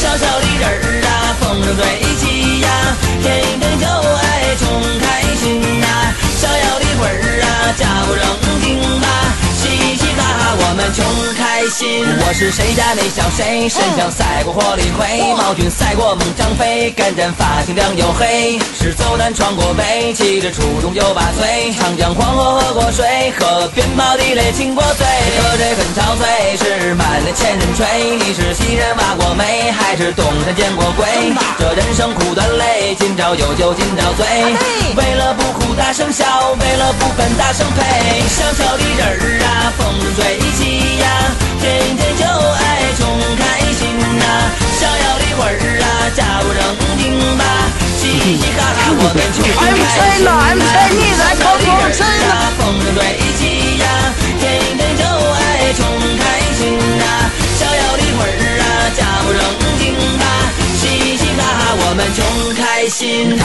小小的人儿啊，风生水起呀，天天就爱穷开心呐。逍遥的魂儿啊，家不正经吧，嘻嘻哈哈我们穷开心。我是谁家那小谁，身上赛过火力灰，毛军赛过猛张飞，干战发型亮又黑，是走南闯过北，骑着初中就把岁，长江黄河喝过水，和鞭炮地雷亲过嘴，喝醉很憔悴，是满脸千人吹。你是西人挖过煤，还是东山见过鬼？这人生苦短累，今朝有酒今朝醉，为了不哭大声笑，为了不笨大声呸。小小的人儿啊，风生水起呀，天天就爱穷开心呐。逍遥的魂儿啊，家不正经吧，嘻嘻哈哈我们穷开心呐。小小的人儿啊，我们穷开心。